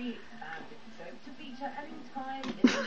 very bad. So to beat her any time